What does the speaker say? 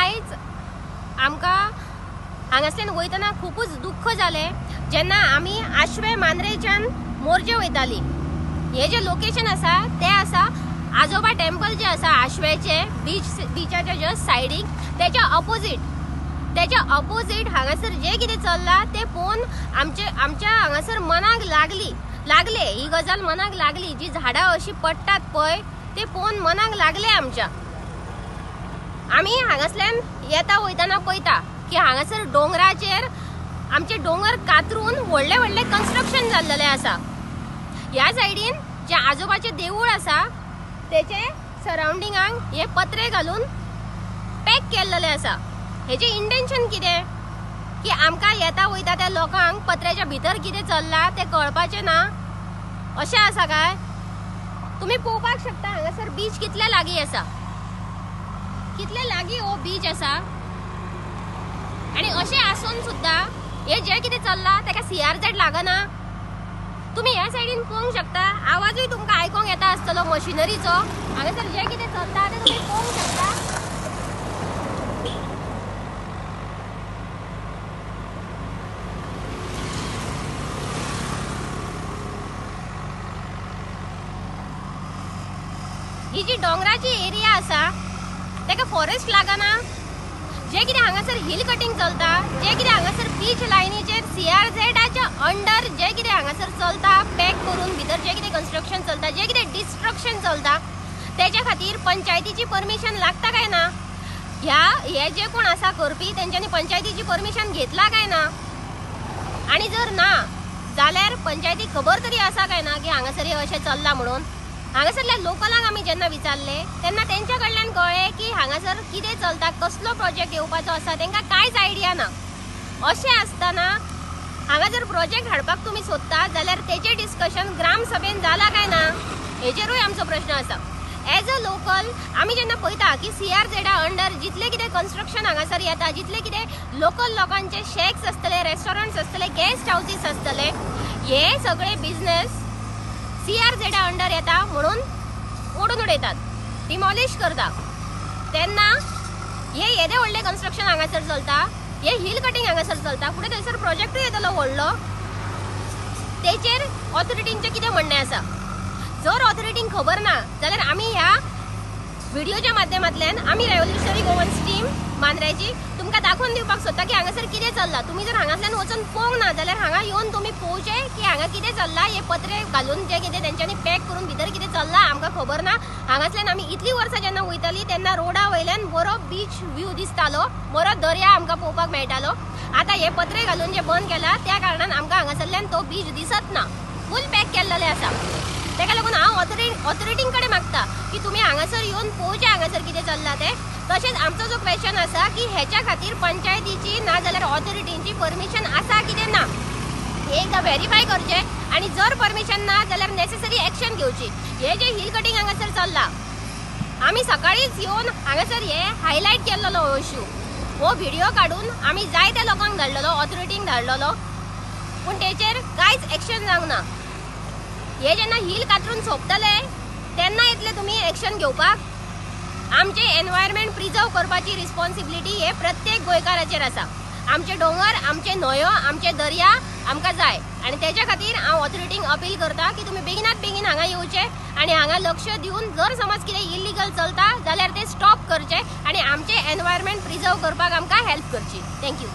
आयज आमकां हांगासल्यान वयतना खुबूच दुख्ख जालें जेन्ना आमी आश्वे मांद्रेच्यान मोरजे वयतालीं. हे जे लोकेशन आसा तें आसा आजोबा टेम्पल जे आसा आश्वेचें बीच बिचाच्या जस्ट सायडीक तेच्या ऑपोजीट तेच्या ऑपोजीट हांगासर जे कितें चल्लां तें पळोवन आमचे आमच्या हांगासर मनाक लागली. लागले ही गजाल मनाक लागली. जी झाडां अशी पडटात पळय ते पळोवन मनाक लागले आमच्या. आमी हांगासल्यान येता वयताना पळयता की हांगासर डोंगराचेर आमचे डोंगर कातरून व्हडले व्हडले कन्स्ट्रक्शन जाल्लेले आसा. ह्या सायडीन जे आजोबाचे देवूळ आसा तेचे सरावंडिंगाक हे पत्रे घालून पॅक केल्लेले आसा. हेचे इंटेन्शन कितें? की आमकां येता वयता त्या लोकांक पत्र्याच्या भितर कितें चल्लां तें कळपाचें ना? अशें आसा काय? तुमी पळोवपाक शकता हांगासर बीच कितले लागीं आसा. कितले लागीं हो बीच आसा आनी अशें आसून सुद्दां हे जे कितें चल्लां? ताका सीआरझेड लागना. तुमी ह्या सायडीन पळोवंक शकता. आवाजूय तुमकां आयकोंक येता आसतलो मशिनरीचो. हांगासर जे कितें चलता? तें तुमी पळोवंक शकता. ही जी डोंगराची एरिया आसा तेका फॉरेस्ट लागना जे कितें हांगासर हिल कटिंग चलता जे कितें हांगासर बीच लायनीचेर सी आर झेडाच्या अंडर जे कितें हांगासर चलता पॅक करून भितर जे कितें कन्स्ट्रक्शन चलता जे कितें डिस्ट्रक्शन चलता तेच्या खातीर पंचायतीची परमिशन लागता काय ना? ह्या हे जे कोण आसा करपी तेंच्यांनी पंचायतीची परमिशन घेतला काय ना? आणि जर ना जाल्यार पंचायतीक खबर तरी आसा काय ना की हांगासर हे अशें चल्ला म्हणून. हांगासरल्या लोकलांक आमी जेन्ना विचारले तेन्ना तेंच्या कडल्यान कळ्ळें की हांगासर कितें चलता कसलो प्रोजेक्ट येवपाचो आसा तांकां कांयच आयडिया ना. अशें आसतना हांगा जर प्रोजेक्ट हाडपाक तुमी सोदता जाल्यार तेजें डिस्कशन ग्राम सभेन जाला काय ना? हेजेरूय आमचो प्रश्न आसा एज अ लोकल आमी जेन्ना पळयता की सी आर झेडा अंडर जितले कितें कन्स्ट्रक्शन हांगासर येता जितले कितें लोकल लोकांचे शेक्स आसतले रेस्टॉरंट्स आसतले गेस्ट हाऊसीस आसतले हे सगळे बिझनेस सी आर झेडा अंडर येता म्हणून ओडून उडयतात डिमॉलिश करता. तेन्ना हे येदे व्हडले कन्स्ट्रक्शन हांगासर चलता. हे हिल कटिंग हांगासर चलता. फुडें थंयसर प्रोजेक्टूय येतलो व्हडलो तेचेर ऑथॉरिटींचें कितें म्हणणें आसा जर ऑथॉरिटींक खबर ना जाल्यार आमी ह्या व्हिडिओच्या माध्यमांतल्यान आमी रेव्होल्युशनरी गोवन्स टीम मांद्र्याची तांकां दाखोवन दिवपाक सोदता की हांगासर कितें चल्लां? तुमी जर हांगासल्यान वचून पळोवंक ना जाल्यार हांगा येवन तुमी पळोवचें की हांगा कितें चल्लां? हे पत्रे घालून जे कितें तेंच्यांनी पॅक करून भितर कितें चल्लां आमकां खबर ना. हांगासल्यान आमी इतलीं वर्सां जेन्ना वयतालीं तेन्ना रोडा वयल्यान बरो बीच व्यू दिसतालो. बरो दर्या आमकां पळोवपाक मेळटालो. आतां हे पत्रे घालून जे बंद केला त्या कारणान आमकां हांगासरल्यान तो बीच दिसत ना. फूल पॅक केल्लेले आसा तेका लागून हांव ऑथॉरि ऑथॉरिटीं कडेन मागता की तुमी हांगासर येवन पळोवचें हांगासर कितें चल्लां तें तशेंच आमचो जो क्वेश्चन आसा की हेच्या खातीर पंचायतीची ना जाल्यार ऑथॉरिटींची परमिशन आसा कितें ना हे एकदां व्हेरीफाय करचें आनी जर परमिशन ना जाल्यार नेसेसरी एक्शन घेवची हे जे हिल कटिंग हांगासर चल्लां आमी सकाळींच येवन हांगासर हे हायलायट केल्लो हो इश्यू हो व्हिडिओ काडून आमी जायत्या लोकांक धाडलेलो ऑथॉरिटींक धाडलेलो. पूण तेचेर कांयच एक्शन जावंक ना हे जेन्ना हिल कातरून सोंपतले तेन्ना येतले तुमी एक्शन घेवपाक आमचे एनवायरमेंट प्रिजर्व करपाची रिस्पॉन्सिबिलिटी हे प्रत्येक गोंयकाराचेर आसा. आमचे दोंगर आमचे न्हंयो आमचे दर्या आमकां जाय. आनी तेच्या खातीर हांव ऑथॉरिटींक अपील करता की तुमी बेगिनात बेगीन हांगा येवचे आनी हांगा लक्ष दिवन जर समज कितें इलिगल चलता जाल्यार ते स्टॉप करचे आनी आमचे एनवायरमेंट प्रिजर्व करपाक आमकां हेल्प करची. थँक्यू